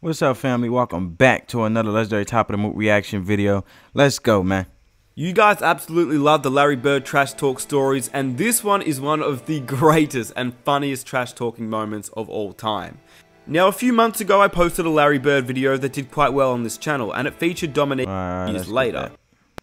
What's up, family? Welcome back to another legendary top of the moot reaction video. Let's go, man. You guys absolutely love the Larry Bird trash talk stories, and this one is one of the greatest and funniest trash talking moments of all time. Now, a few months ago, I posted a Larry Bird video that did quite well on this channel, and it featured Dominique Alright, years later.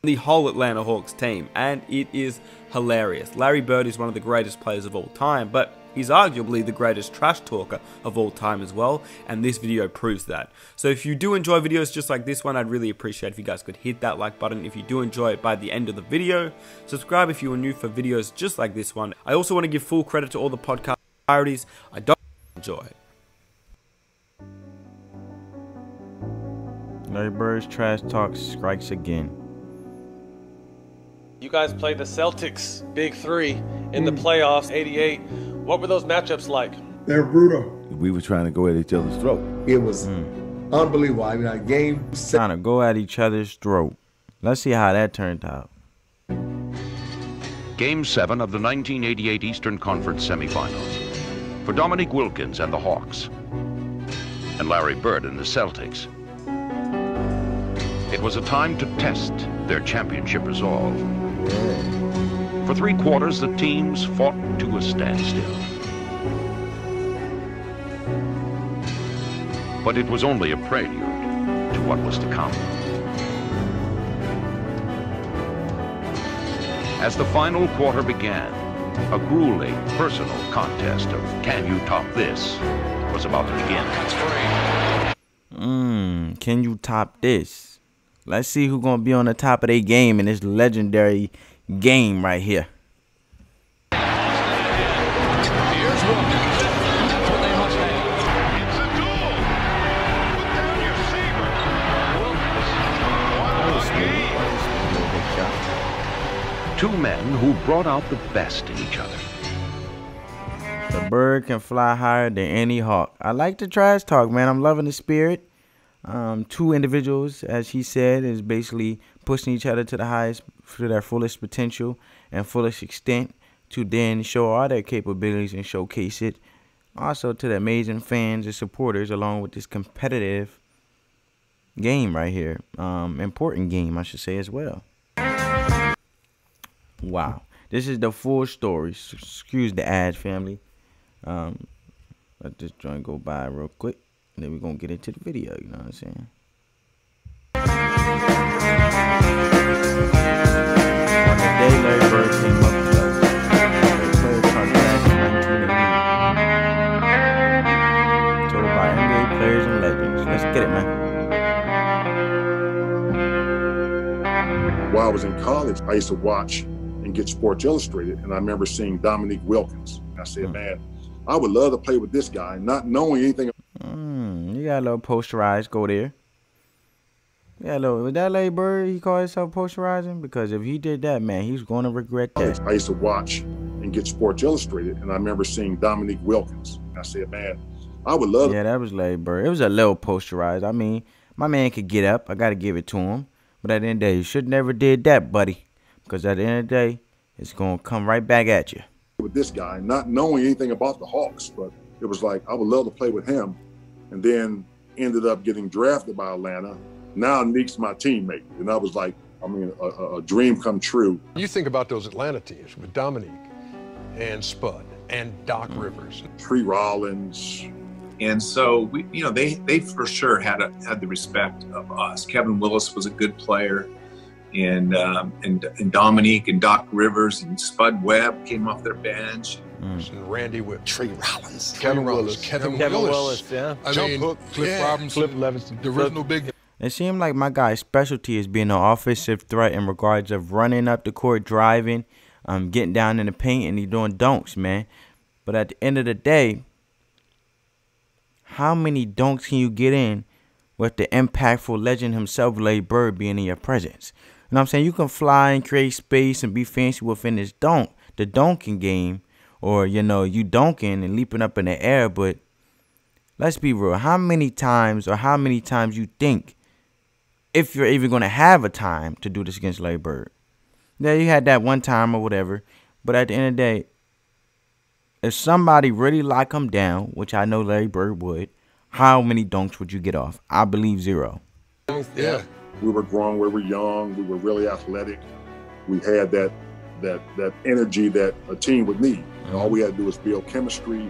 The whole Atlanta Hawks team, and it is hilarious. Larry Bird is one of the greatest players of all time, but he's arguably the greatest trash talker of all time as well, and this video proves that. So if you do enjoy videos just like this one, I'd really appreciate if you guys could hit that like button if you do enjoy it by the end of the video. Subscribe if you are new for videos just like this one. I also want to give full credit to all the podcast priorities I don't enjoy. Larry Bird's trash talk strikes again. You guys played the Celtics, Big Three, in the playoffs, 88. What were those matchups like? They're brutal. we were trying to go at each other's throat. It was hmm. unbelievable. I mean, a game set. Trying to go at each other's throat. Let's see how that turned out. Game 7 of the 1988 Eastern Conference semifinals. For Dominique Wilkins and the Hawks. And Larry Bird and the Celtics. It was a time to test their championship resolve. For three quarters, the teams fought to a standstill. But it was only a prelude to what was to come. As the final quarter began, a grueling personal contest of can you top this was about to begin. Mmm, can you top this? Let's see who's gonna be on the top of their game in this legendary game right here. Two men who brought out the best in each other. The bird can fly higher than any hawk. I like the trash talk, man. I'm loving the spirit. Um, two individuals, as he said, is basically pushing each other to the highest, to their fullest potential and fullest extent, to then show all their capabilities and showcase it. Also to the amazing fans and supporters, along with this competitive game right here, um, important game, I should say as well. Wow, this is the full story. Excuse the ad, family. Um, let this joint go by real quick, and then we're gonna get into the video. You know what I'm saying? On the day Larry Bird came up to us, Larry Bird talked back in 1988. Told by NBA players and legends. Let's get it, man. while I was in college, I used to watch and get Sports Illustrated, and I remember seeing Dominique Wilkins. I said, man, I would love to play with this guy, not knowing anything Mm, you got a little posterized. Go there. Yeah, little. Was that Larry Bird? He called himself posterizing because if he did that, man, he's going to regret that. I used to watch and get Sports Illustrated, and I remember seeing Dominique Wilkins. I said, man, I would love Yeah, that was Larry Bird. It was a little posterized. I mean, my man could get up. I got to give it to him. But at the end of the day, you should never did that, buddy. Because at the end of the day, it's going to come right back at you. with this guy, not knowing anything about the Hawks, but it was like I would love to play with him. And then ended up getting drafted by Atlanta. Now Nick's my teammate, and I was like, I mean, a, a- a dream come true. You think about those Atlanta teams with Dominique and Spud and Doc Rivers. Tree Rollins, And so we, you know, they they for sure had a, had the respect of us. Kevin Willis was a good player, and um, and and Dominique and Doc Rivers and Spud Webb came off their bench. and Randy with Trey Rollins. Kevin Willis, Kevin, Kevin Willis. Willis, yeah. I Jump mean, hook, Cliff yeah, Robinson. Cliff Levingston. The original big It seemed like my guy's specialty is being an offensive threat in regards of running up the court, driving, um, getting down in the paint, and he doing dunks, man. But at the end of the day, how many dunks can you get in with the impactful legend himself, Larry Bird, being in your presence? You know what I'm saying? You can fly and create space and be fancy within this dunk, the dunking game, or you know, you dunking and leaping up in the air, but let's be real. How many times or how many times you think if you're even gonna have a time to do this against Larry Bird? Now, you had that one time or whatever, but at the end of the day, if somebody really lock him down, which I know Larry Bird would, how many dunks would you get off? I believe zero. Yeah. We were grown, we were young, we were really athletic. We had that that that energy that a team would need. And all we had to do was build chemistry,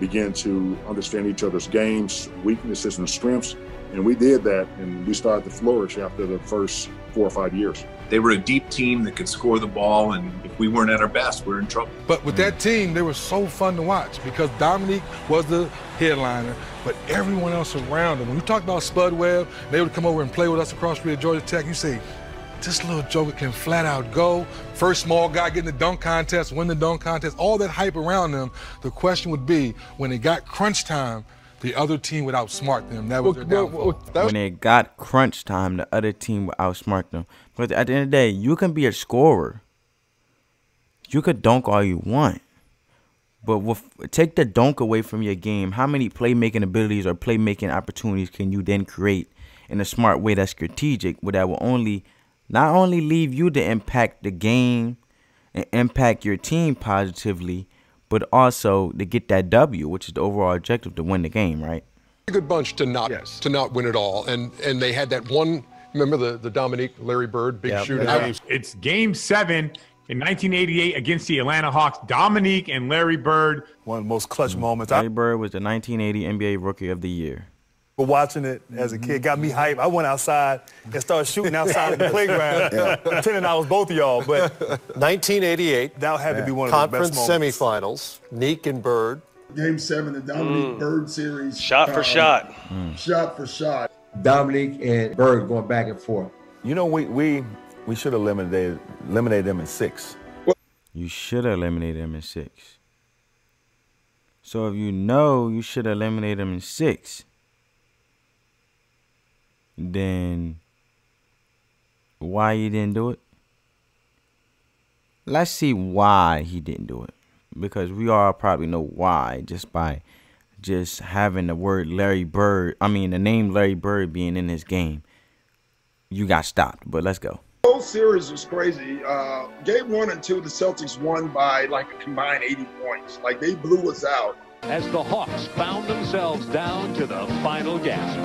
begin to understand each other's games, weaknesses and strengths. And we did that and we started to flourish after the first four or five years. They were a deep team that could score the ball, and if we weren't at our best, we were in trouble. But with that team, they were so fun to watch because Dominique was the headliner, but everyone else around him. When you talk about Spud Webb, they would come over and play with us across street at Georgia Tech. You say, this little joker can flat out go. First small guy getting the dunk contest, win the dunk contest, all that hype around them. The question would be when it got crunch time, the other team would outsmart them. That was their downfall. when it got crunch time, the other team would outsmart them. But at the end of the day, you can be a scorer. You could dunk all you want. But with, take the dunk away from your game. How many playmaking abilities or playmaking opportunities can you then create in a smart way that's strategic, where that will only not only leave you to impact the game and impact your team positively, but also to get that W, which is the overall objective to win the game, right? A good bunch to not to not win it all, and and they had that one. Remember the the Dominique Larry Bird big shootout. It's game seven in 1988 against the Atlanta Hawks. Dominique and Larry Bird. One of the most clutch moments. Larry Bird was the 1980 NBA Rookie of the Year. But watching it as a kid got me mm-hmm. hyped. I went outside and started shooting outside of the playground, pretending I was both of y'all. But 1988. that had to be one of Conference the best moments. semifinals. Neek and Bird. Game seven, the Dominique mm. Bird series. Shot for um, shot. Mm. Shot for shot. Dominique and Bird going back and forth. You know, we we we should have eliminated eliminated them in six. You should have eliminated them in six. So if you know you should eliminate them in six, then why you didn't do it? Let's see why he didn't do it. Because we all probably know why just by just having the word Larry Bird, I mean the name Larry Bird being in this game. You got stopped, but let's go. The whole series was crazy. Uh, game one and two, the Celtics won by like a combined 80 points. Like they blew us out. as the Hawks found themselves down to the final gasp.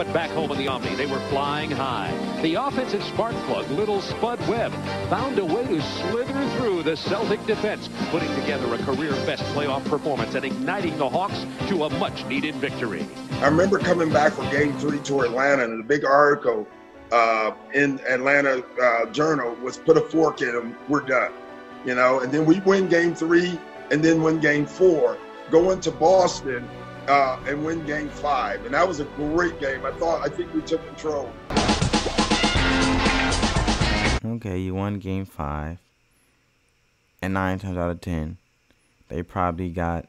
But back home in the Omni, they were flying high. The offensive spark plug, little Spud Webb, found a way to slither through the Celtic defense, putting together a career-best playoff performance and igniting the Hawks to a much-needed victory. I remember coming back from game three to Atlanta, and the big article uh, in Atlanta uh, Journal was put a fork in them, we're done. You know, and then we win game three and then win game four, go into Boston uh, and win game five. And that was a great game. I thought, I think we took control. Okay, you won game five. And nine times out of ten, they probably got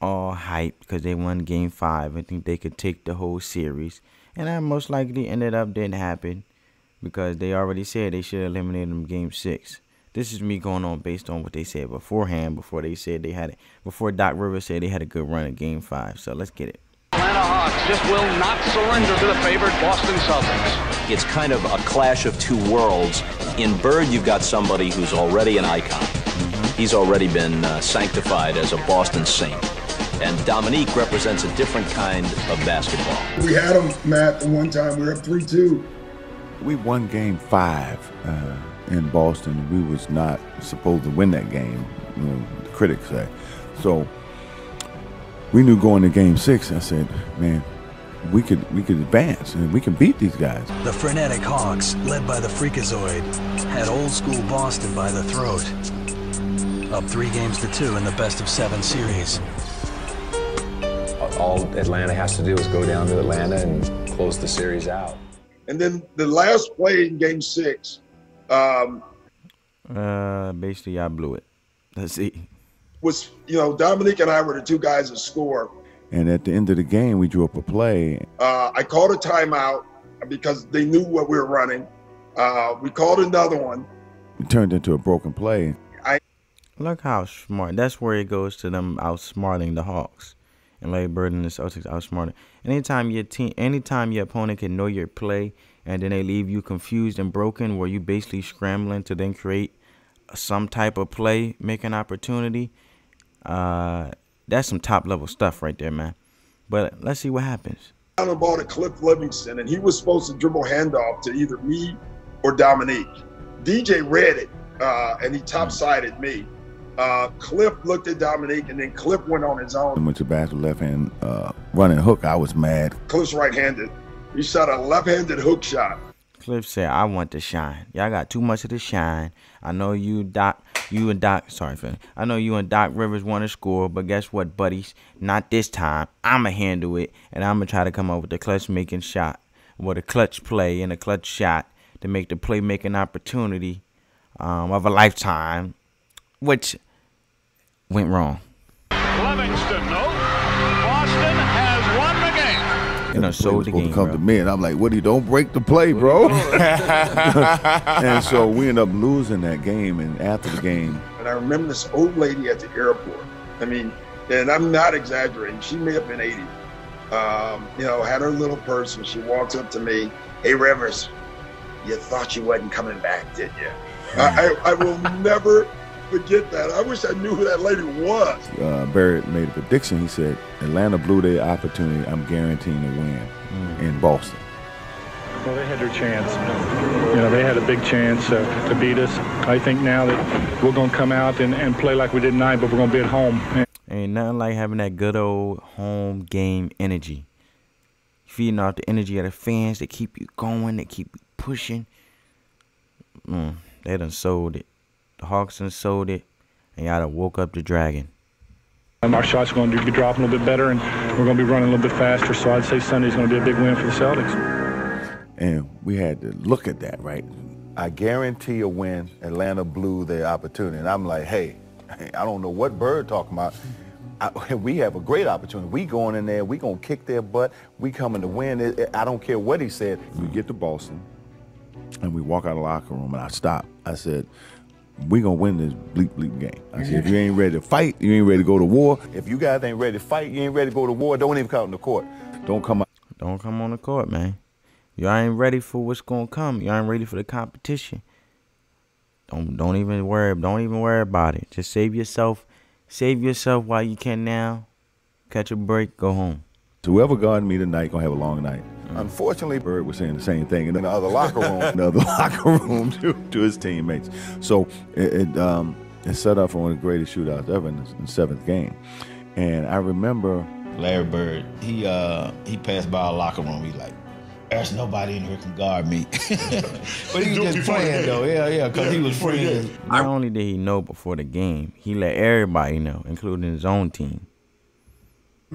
all hyped because they won game five and think they could take the whole series. And that most likely ended up didn't happen because they already said they should eliminate them game six. This is me going on based on what they said beforehand, before they said they had it, before Doc Rivers said they had a good run in game five. So let's get it. Atlanta Hawks just will not surrender to the favored Boston Celtics. It's kind of a clash of two worlds. In Bird, you've got somebody who's already an icon. He's already been uh, sanctified as a Boston Saint. And Dominique represents a different kind of basketball. We had them, Matt, the one time we were up 3 2. We won game five uh, in Boston. We was not supposed to win that game, you know, the critics say. So we knew going to game six, I said, man, we could we could advance and we can beat these guys. The frenetic Hawks, led by the Freakazoid, had old school Boston by the throat. Up three games to two in the best of seven series. All Atlanta has to do is go down to Atlanta and close the series out. And then the last play in game six, um, Uh, basically, I blew it. Let's see. was, you know, Dominique and I were the two guys that score. And at the end of the game, we drew up a play. Uh, I called a timeout because they knew what we were running. Uh, we called another one. It turned into a broken play. I Look how smart. That's where it goes to them outsmarting the Hawks. And Larry Bird and the Celtics outsmarting. Anytime your team, anytime your opponent can know your play, and then they leave you confused and broken, where you basically scrambling to then create some type of play, make an opportunity. Uh, that's some top level stuff right there, man. But let's see what happens. On the ball to Cliff Levingston, and he was supposed to dribble handoff to either me or Dominique. DJ read it, uh, and he top-sided me. Uh, Cliff looked at Dominique, and then Cliff went on his own. I went to basket left hand uh, running hook. I was mad. Cliff's right-handed. He shot a left-handed hook shot. Cliff said, "I want to shine. Y'all got too much of the shine. I know you, Doc. You and Doc. Sorry, Phil. I know you and Doc Rivers want to score, but guess what, buddies? Not this time. I'ma handle it, and I'ma try to come up with a clutch making shot, with a clutch play and a clutch shot to make the playmaking opportunity um, of a lifetime, which went wrong. Levingston, no. Boston You know, Play sold was the supposed game, to come bro. to me, and I'm like, "What? do you don't break the play, bro." and so we end up losing that game. And after the game, And I remember this old lady at the airport. I mean, and I'm not exaggerating. She may have been 80. Um, you know, had her little purse, and she walks up to me. Hey, Rivers, you thought you wasn't coming back, did you? I, I, I will never forget that. I wish I knew who that lady was. uh, Barrett made a prediction. He said, "Atlanta blew their opportunity. I'm guaranteeing a win in Boston." Well, they had their chance. You know, they had a big chance uh, to beat us. I think now that we're going to come out and, and play like we did tonight, but we're going to be at home. Ain't nothing like having that good old home game energy. Feeding off the energy of the fans that keep you going, that keep you pushing. Mm, they done sold it. The Hawks done sold it. And y'all done woke up the dragon. Um, our shots are going to be dropping a little bit better, and we're going to be running a little bit faster. So I'd say Sunday's going to be a big win for the Celtics. And we had to look at that, right? I guarantee a win. Atlanta blew their opportunity. And I'm like, hey, I don't know what Bird talking about. I, we have a great opportunity. We going in there. We going to kick their butt. We coming to win. It- it- I don't care what he said. We get to Boston, and we walk out of the locker room, and I stop. I said, we to win this bleep bleep game. I said, if you ain't ready to fight, you ain't ready to go to war. If you guys ain't ready to fight, you ain't ready to go to war, don't even come out in the court. Don't come out. Don't come on the court, man. Y'all ain't ready for what's gonna come. Y'all ain't ready for the competition. Don't don't even worry. Don't even worry about it. Just save yourself. Save yourself while you can now. Catch a break. Go home. Whoever guarding me tonight gonna have a long night. Unfortunately, Bird was saying the same thing in the other locker room, in the other locker room to, to his teammates. So it, it um it set up for one of the greatest shootouts ever in the, in the seventh game. And I remember Larry Bird, he uh he passed by a locker room. He like, there's nobody in here can guard me. but he was just playing though. Yeah, yeah, because he was friends. Not only did he know before the game, he let everybody know, including his own team.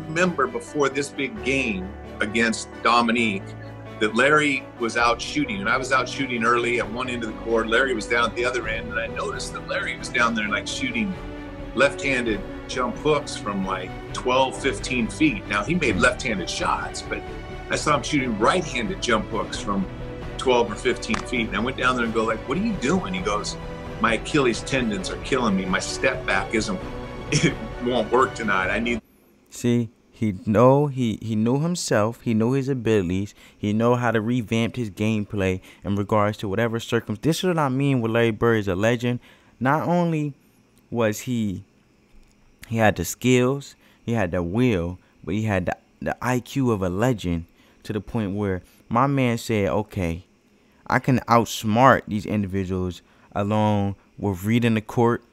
Remember before this big game against Dominique that Larry was out shooting, and I was out shooting early at one end of the court. Larry was down at the other end, and I noticed that Larry was down there like shooting left-handed jump hooks from like 12, 15 feet. Now he made left-handed shots, but I saw him shooting right-handed jump hooks from 12 or 15 feet. And I went down there and go like, "What are you doing?" He goes, "My Achilles tendons are killing me. My step back isn't. It won't work tonight. I need." See, he know he he knew himself. He knew his abilities. He know how to revamp his gameplay in regards to whatever circumstance. This is what I mean with Larry Bird is a legend. Not only was he he had the skills, he had the will, but he had the, the IQ of a legend to the point where my man said, "Okay, I can outsmart these individuals along with reading the court,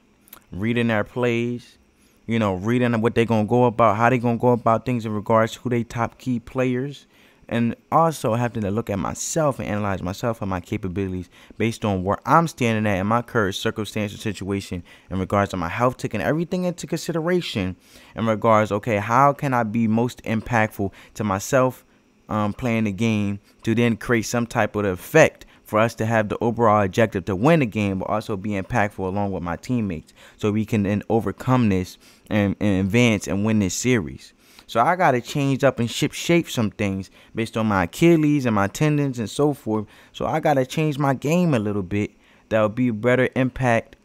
reading their plays, you know, reading what they're gonna go about, how they gonna go about things in regards to who they top key players, and also having to look at myself and analyze myself and my capabilities based on where I'm standing at in my current circumstantial situation in regards to my health, taking everything into consideration in regards, okay, how can I be most impactful to myself um, playing the game to then create some type of effect for us to have the overall objective to win the game, but also be impactful along with my teammates, so we can then overcome this and, and advance and win this series. So I gotta change up and ship shape some things based on my Achilles and my tendons and so forth. So I gotta change my game a little bit. That'll be a better impact.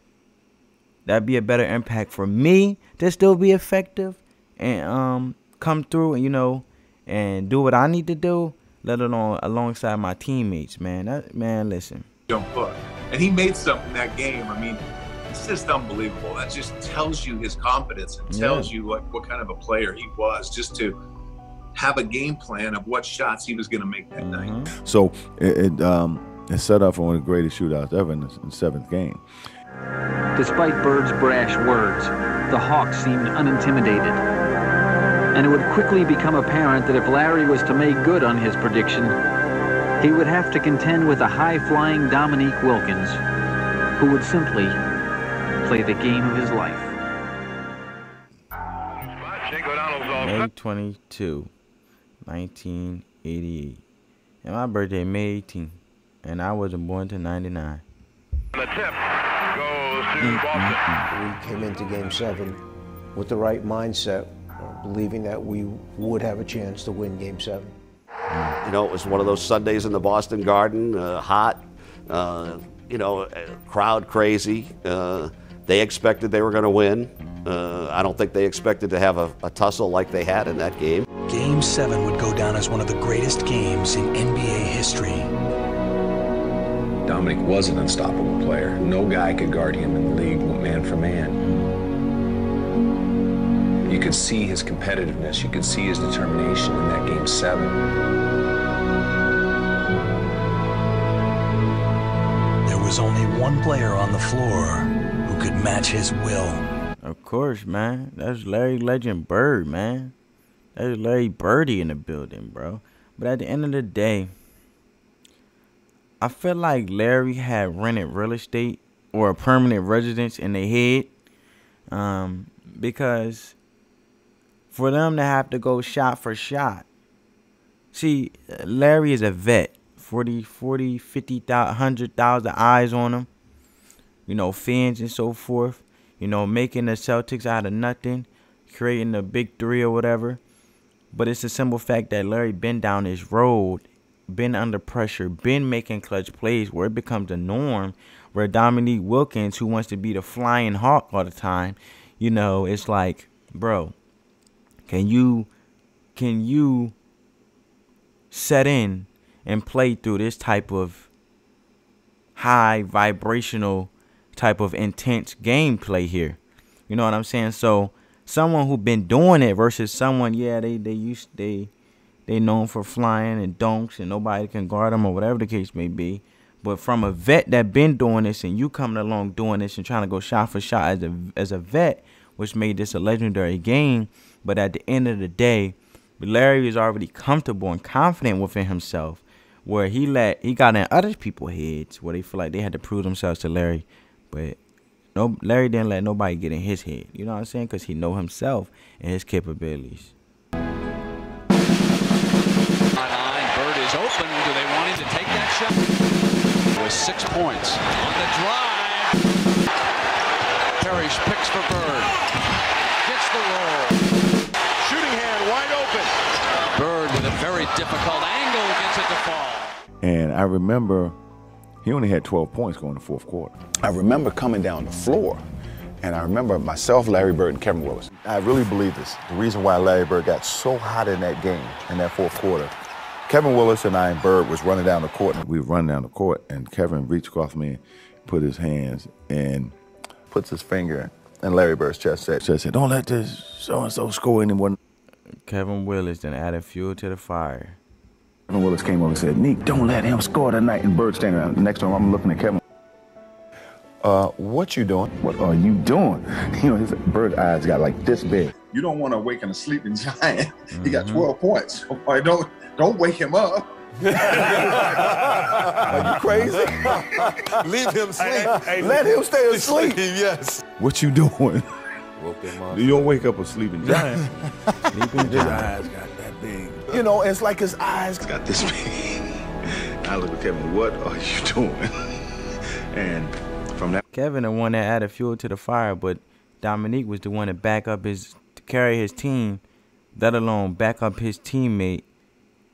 That'd be a better impact for me to still be effective and um come through and you know and do what I need to do, let alone alongside my teammates, man. That man, listen. jump hook. And he made something in that game. I mean, it's just unbelievable. That just tells you his confidence and tells Yeah. you what, what kind of a player he was. Just to have a game plan of what shots he was going to make that night. So it, it, um, it set up for one of the greatest shootouts ever in the, in the seventh game. Despite Bird's brash words, the Hawks seemed unintimidated. And it would quickly become apparent that if Larry was to make good on his prediction, he would have to contend with a high-flying Dominique Wilkins, who would simply play the game of his life. May 22, 1988. And my birthday, May 18. And I wasn't born till 99. The tip goes to Boston. We came into game seven with the right mindset, believing that we would have a chance to win game seven. You know, it was one of those Sundays in the Boston Garden, uh, hot, uh, you know, uh, crowd crazy. Uh, they expected they were going to win. Uh, I don't think they expected to have a, a tussle like they had in that game. Game 7 would go down as one of the greatest games in NBA history. Dominique was an unstoppable player. No guy could guard him in the league man for man. You could see his competitiveness. You could see his determination in that game seven. There was only one player on the floor who could match his will. Of course, man. That's Larry Legend Bird, man. That's Larry Birdie in the building, bro. But at the end of the day, I feel like Larry had rented real estate or a permanent residence in the head. Um, because for them to have to go shot for shot. See, Larry is a vet. 40, 40, 50,000, 100,000 eyes on him. You know, fans and so forth. You know, making the Celtics out of nothing. Creating the big three or whatever. But it's a simple fact that Larry been down this road, been under pressure, been making clutch plays where it becomes a norm. Where Dominique Wilkins, who wants to be the flying hawk all the time, you know, it's like, bro, can you can you set in and play through this type of high vibrational type of intense gameplay here? You know what I'm saying? So someone who been doing it versus someone, yeah, they they used they they known for flying and dunks and nobody can guard them or whatever the case may be. But from a vet that been doing this and you coming along doing this and trying to go shot for shot as a as a vet, which made this a legendary game. But at the end of the day, Larry is already comfortable and confident within himself, where he let he got in other people's heads where they feel like they had to prove themselves to Larry, but no Larry didn't let nobody get in his head. You know what I'm saying? Because he know himself and his capabilities. Bird is open. Do they want him to take that shot? With six points on the drive. Parish picks for Bird. Very difficult angle gets it to fall. And I remember he only had 12 points going in the fourth quarter. I remember coming down the floor, and I remember myself, Larry Bird, and Kevin Willis. I really believe this. The reason why Larry Bird got so hot in that game, in that fourth quarter, Kevin Willis and I and Bird was running down the court. We were running down the court, and Kevin reached across me, put his hands, and puts his finger in Larry Bird's chest. Said, said, "Don't let this so and so score anymore." Kevin Willis then added fuel to the fire. Kevin Willis came over and said, "Neek, don't let him score tonight." And Bird standing around next to him. I'm looking at Kevin. Uh, what you doing? What are you doing? You know, his Bird's eyes got like this big. You don't want to awaken a sleeping giant. He got 12 points. All right, don't don't wake him up. Are you crazy? Leave him sleep. Let him stay asleep. yes. What you doing? Woke him up. You don't wake up a sleeping giant. Sleeping His eyes got that big. You know, it's like his eyes got this big. I look at Kevin, what are you doing? and from that Kevin the one that added fuel to the fire, but Dominique was the one to back up his to carry his team, let alone back up his teammate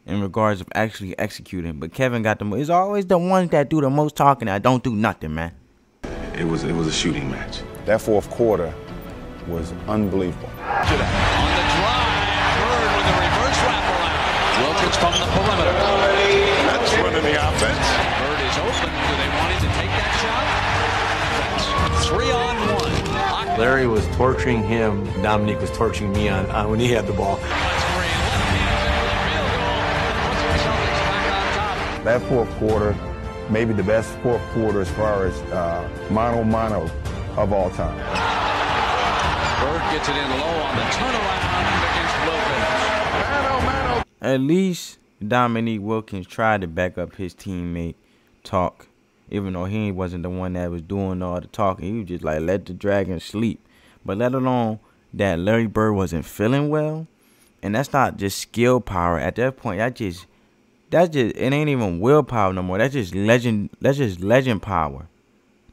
in regards of actually executing. But Kevin got the mo- it's always the ones that do the most talking that don't do nothing, man. it was it was a shooting match. That fourth quarter was unbelievable. On the drive, Bird with a reverse wraparound. Wilkins from the perimeter. That's running the offense. Bird is open. Do they want him to take that shot? Three on one. Larry was torturing him. Dominique was torturing me on, on when he had the ball. That fourth quarter, maybe the best fourth quarter as far as uh, mono mono of all time. Bird gets it in low on the turnaround against Wilkins. Mano, mano. At least Dominique Wilkins tried to back up his teammate talk, even though he wasn't the one that was doing all the talking. He was just like let the dragon sleep. But let alone that Larry Bird wasn't feeling well, and that's not just skill power. At that point, that just that's just it ain't even willpower no more. That's just legend. That's just legend power.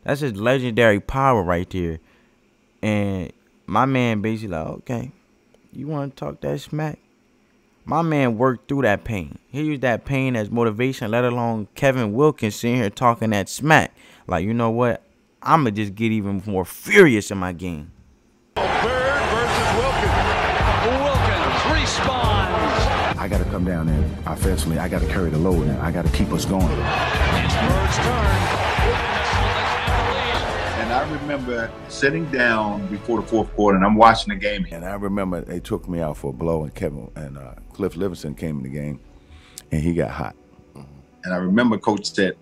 That's just legendary power right there. And my man basically like, okay, you want to talk that smack? My man worked through that pain. He used that pain as motivation, let alone Kevin Wilkins sitting here talking that smack. Like, you know what? I'ma just get even more furious in my game. Bird versus Wilkins. Wilkins responds. I got to come down there offensively. I got to carry the load now. I got to keep us going. I remember sitting down before the fourth quarter, and I'm watching the game. And I remember they took me out for a blow, and Kevin and uh, Cliff Levingston came in the game, and he got hot. And I remember Coach said,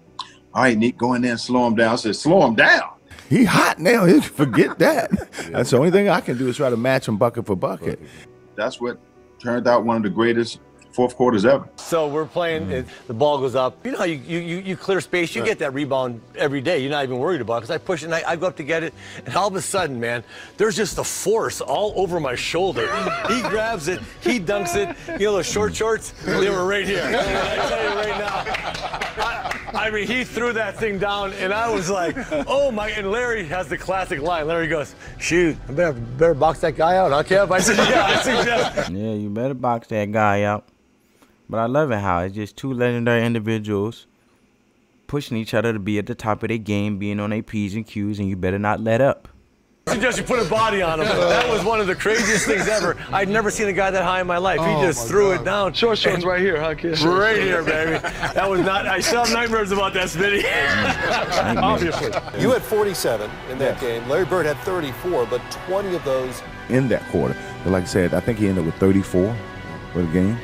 "All right, Nick, go in there and slow him down." I said, "Slow him down." He hot now. He forget that. That's the only thing I can do is try to match him bucket for bucket. That's what turned out one of the greatest fourth quarters ever. So we're playing, it, the ball goes up. You know how you, you, you, you clear space, you get that rebound every day. You're not even worried about it because I push it and I, I go up to get it. And all of a sudden, man, there's just a force all over my shoulder. he grabs it, he dunks it. You know those short shorts? They were right here. I tell you right now, I, I mean, he threw that thing down and I was like, oh my, and Larry has the classic line. Larry goes, shoot, I better, better box that guy out, huh, Kev? I said, yeah, I suggest. Yeah, you better box that guy out. But I love it how it's just two legendary individuals pushing each other to be at the top of their game, being on their P's and Q's, and you better not let up. I suggest you put a body on him. That was one of the craziest things ever. I'd never seen a guy that high in my life. Oh, he just threw God. it down. Short shorts right here, huh, kid? Right here, baby. That was not. I still have nightmares about that, Smitty. Obviously. You had 47 in that game. Larry Bird had 34, but 20 of those. In that quarter, but like I said, I think he ended up with 34 for the game.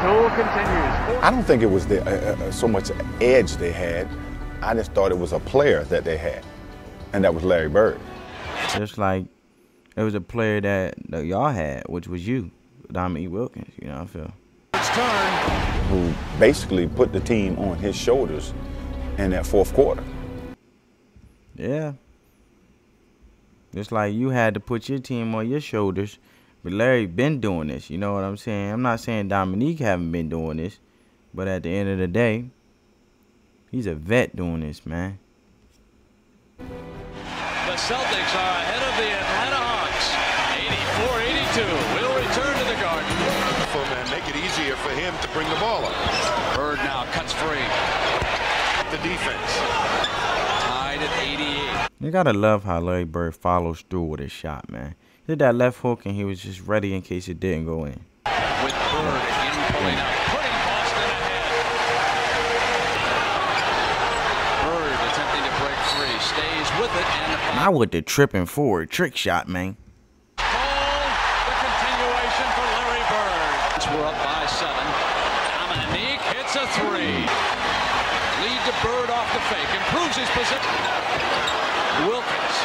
And duel continues. I don't think it was the, uh, uh, so much edge they had. I just thought it was a player that they had, and that was Larry Bird. Just like it was a player that, that y'all had, which was you, Dominique Wilkins. You know, I feel. who basically put the team on his shoulders in that fourth quarter. Yeah. Just like you had to put your team on your shoulders, but Larry been doing this. You know what I'm saying? I'm not saying Dominique haven't been doing this, but at the end of the day, he's a vet doing this, man. The Celtics are ahead of the Atlanta Hawks. 84-82. Will return to the Garden. And make it easier for him to bring the ball up. Bird now cuts free. The defense. Tied at 88. You gotta love how Larry Bird follows through with his shot, man. Did that left hook and he was just ready in case it didn't go in. With Bird pulling up. Putting Boston ahead. Bird attempting to break free. Stays with it and Not with the tripping forward trick shot, man. the continuation for Larry Bird. We're up by seven. Dominique hits a three. Lead to Bird off the fake. Improves his position. Wilkins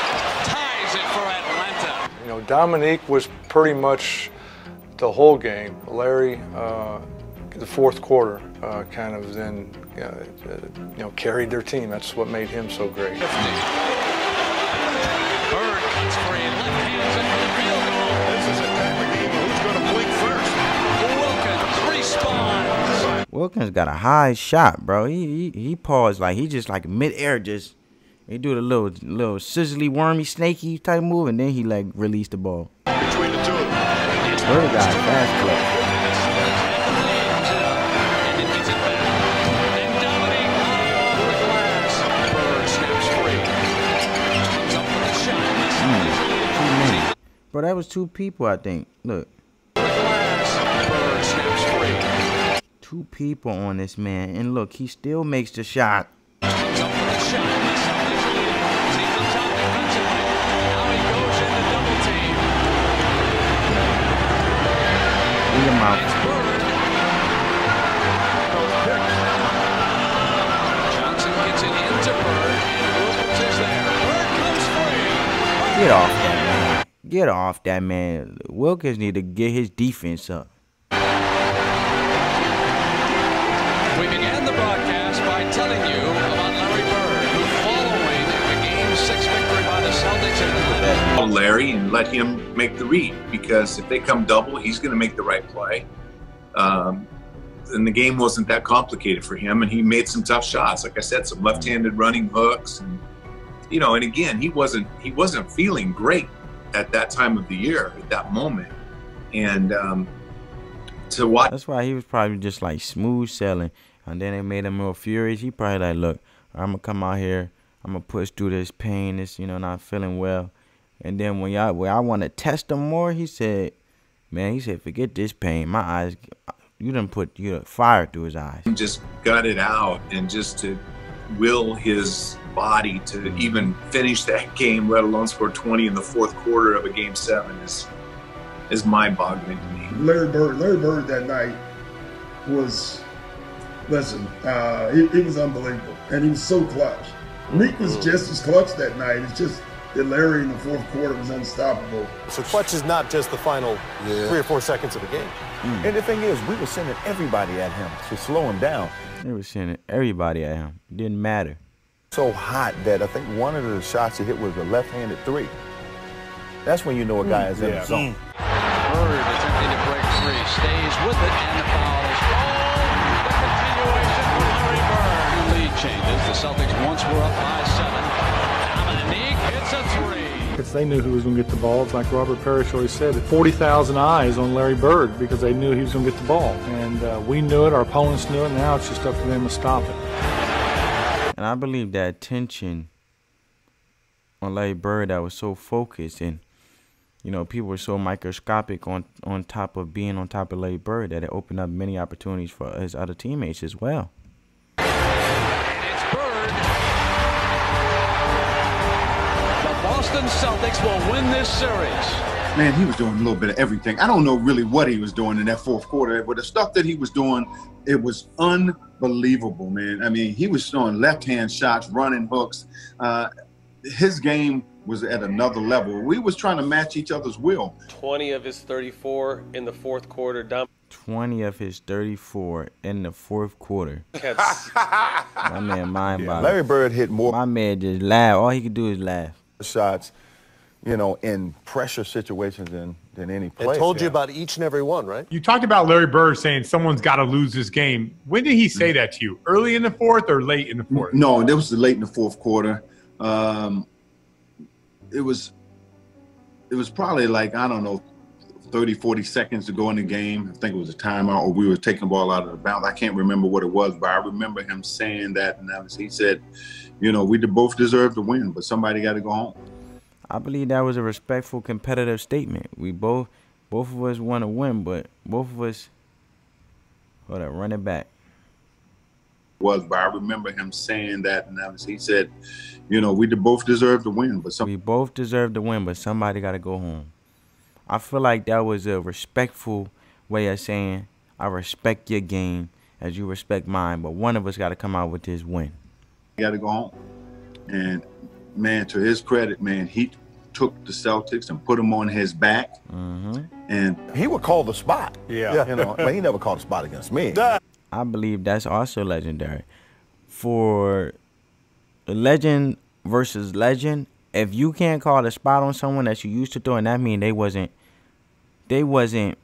ties it for Atlanta. You know, Dominique was pretty much the whole game. Larry, uh, the fourth quarter, uh, kind of then, uh, uh, you know, carried their team. That's what made him so great. Bird cuts free. Left hands it the field goal. This is a type of game who's going to blink first. Wilkins responds. Wilkins got a high shot, bro. He he, he paused like he just like midair just he do the little little sizzly wormy snaky type move and then he like released the ball. Between the two. Bird got fast club. Bird snaps free. Comes up with a shot. Bro, that was two people, I think. Look. Two people on this man. And look, he still makes the shot. out. Get off that man. Get off that man. Wilkins need to get his defense up. And let him make the read because if they come double, he's going to make the right play. Um, and the game wasn't that complicated for him, and he made some tough shots. Like I said, some left-handed running hooks, and you know, and again, he wasn't he wasn't feeling great at that time of the year at that moment, and um, to watch. That's why he was probably just like smooth selling, and then it made him more furious. He probably like, look, I'm gonna come out here, I'm gonna push through this pain, this you know, not feeling well, and then when y'all, when I want to test him more, he said, man, he said, forget this pain, my eyes, you didn't put you done fire through his eyes. just gut it out and just to will his body to even finish that game, let alone score 20 in the fourth quarter of a game seven is is mind-boggling to me. Larry Bird, Larry Bird that night was, listen, uh, he, he was unbelievable, and he was so clutch. Meek was just as clutch that night. It's just that Larry in the fourth quarter was unstoppable. So clutch is not just the final three or four seconds of a game. And the thing is, we were sending everybody at him to slow him down. They were sending everybody at him. It didn't matter. So hot that I think one of the shots he hit was a left-handed three. That's when you know a guy mm. is in the zone. Mm. Bird attempting to break free, stays with it, and the foul is called. The continuation for Larry Bird. The lead changes. The Celtics once were up by they knew who was going to get the ball. It's like Robert Parish always said, 40,000 eyes on Larry Bird because they knew he was going to get the ball. And uh, we knew it, our opponents knew it, now it's just up to them to stop it. And I believe that attention on Larry Bird that was so focused and you know, people were so microscopic on on top of being on top of Larry Bird that it opened up many opportunities for his other teammates as well. Boston Celtics will win this series. Man, he was doing a little bit of everything. I don't know really what he was doing in that fourth quarter, but the stuff that he was doing, it was unbelievable, man. I mean, he was throwing left-hand shots, running hooks. Uh, his game was at another level. We was trying to match each other's will. 20 of his 34 in the fourth quarter. Dom 20 of his 34 in the fourth quarter. My man mind Yeah. Larry Bird hit more. My man just laugh. All he could do is laugh. Shots, you know, in pressure situations than, than any It player. told you about each and every one, right? You talked about Larry Bird saying someone's got to lose this game. When did he say that to you? Early in the fourth or late in the fourth? No, that was late in the fourth quarter. Um, it was, it was probably like I don't know, 30, 40 seconds to go in the game. I think it was a timeout, or we were taking the ball out of the bounds. I can't remember what it was, but I remember him saying that, and was, he said, you know, we both deserve to win, but somebody got to go home. I believe that was a respectful, competitive statement. We both, both of us want to win, but both of us, hold up, run it back. was, but I remember him saying that, and was, he said, you know, we both deserve to win, but some We both deserve to win, but somebody got to go home. I feel like that was a respectful way of saying, I respect your game as you respect mine, but one of us got to come out with this win. Got to go home. And man, to his credit, man, he took the Celtics and put them on his back, Mm-hmm. and He would call the spot. Yeah. You know, but he never called a spot against me. I believe that's also legendary. For legend versus legend, if you can't call a spot on someone that you used to throw, and that mean they wasn't, they wasn't,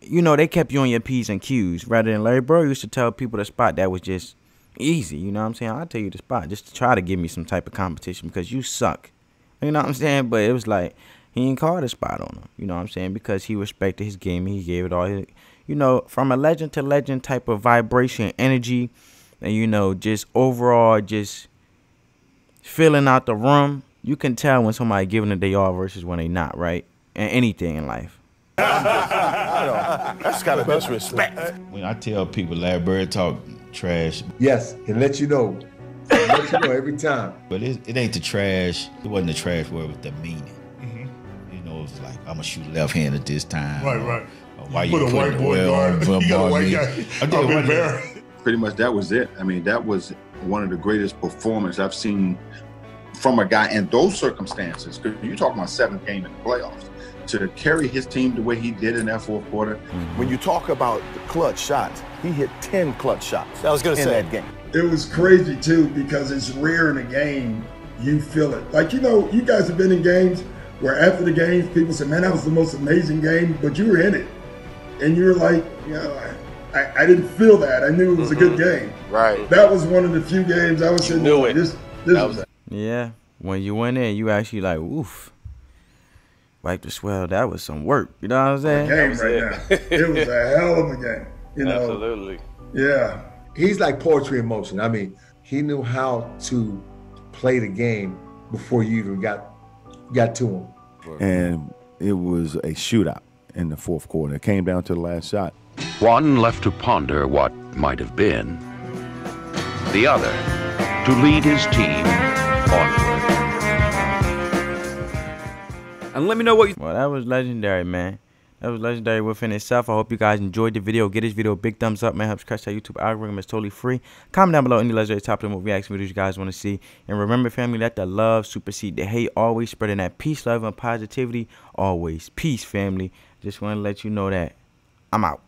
you know, they kept you on your p's and q's. Rather than Larry Bird used to tell people the spot that was just easy. You know what I'm saying? I'll tell you the spot just to try to give me some type of competition because you suck. You know what I'm saying? But it was like he ain't called a spot on him. You know what I'm saying? Because he respected his game. He gave it all. His, you know, from a legend to legend type of vibration, energy, and you know, just overall, just filling out the room. You can tell when somebody giving it they all versus when they not, right? And anything in life. That's got to be respect. When I tell people Larry Bird talk trash, Yes, and let you know. let you know every time. but it, it ain't the trash. It wasn't the trash word with the meaning. Mm-hmm. You know, it's like I'm gonna shoot left-handed this time. Right, or- right. or why You you, put a white boy well guard. You got a white me? guy I did up one- there. Pretty much that was it. I mean, that was one of the greatest performances I've seen from a guy in those circumstances, because you're talking about seventh game in the playoffs, to carry his team the way he did in that fourth quarter. Mm-hmm. When you talk about the clutch shots, he hit 10 clutch shots I was gonna in say. that game. It was crazy too because it's rare in a game you feel it. Like you know, you guys have been in games where after the games people say, "Man, that was the most amazing game," but you were in it, and you're like, you know, I, I, I didn't feel that. I knew it was a good mm-hmm. game. Right. That was one of the few games I was sitting. knew it. This, this was Yeah, when you went in, you actually like, oof. Wipe the swell. That was some work. You know what I'm saying? game right it. now. It was a hell of a game. You know. Absolutely. Yeah. He's like poetry in motion. I mean, he knew how to play the game before you even got got to him. And it was a shootout in the fourth quarter. It came down to the last shot. One left to ponder what might have been, the other to lead his team onward. And let me know what you. Well, that was legendary, man. That was legendary within itself. I hope you guys enjoyed the video. Get this video a big thumbs up, man. Helps crush that YouTube algorithm. It's totally free. Comment down below any legendary top level reaction videos you guys want to see. And remember, family, let the love supersede the hate. Always spreading that peace, love, and positivity. Always. Peace, family. Just want to let you know that I'm out.